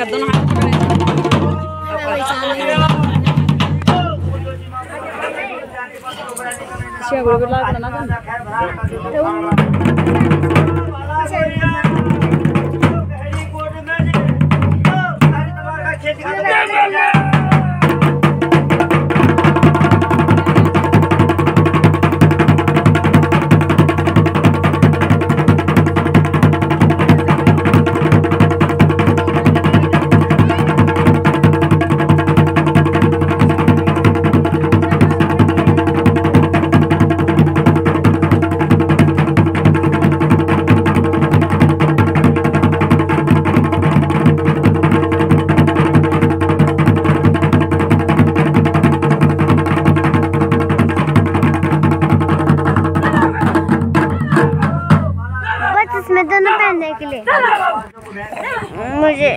Siapa ang Siya, मुझे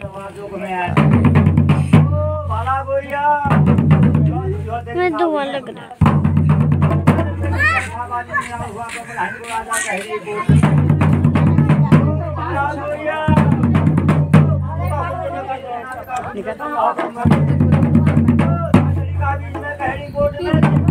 मैं धुआं तो लग रहा निकल